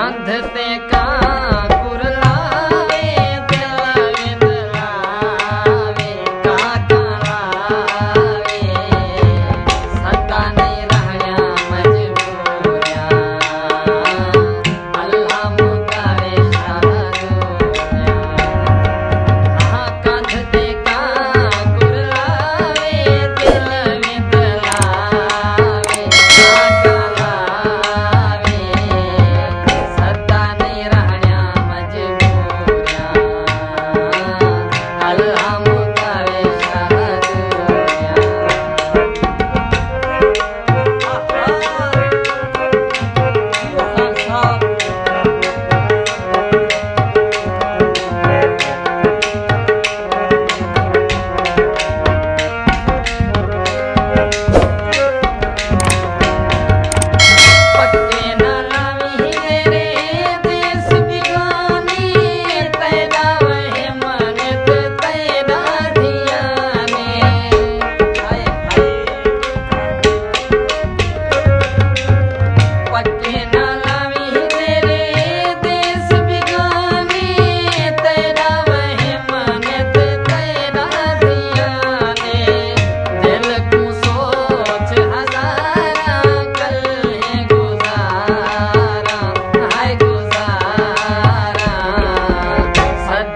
कांधते कांध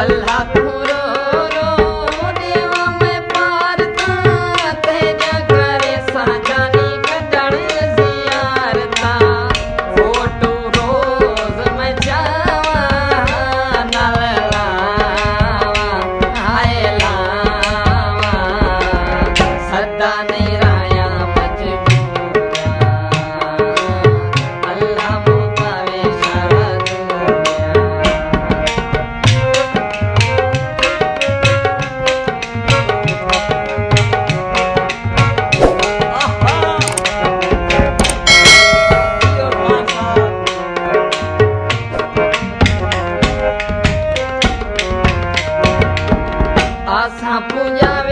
Allah rasa punya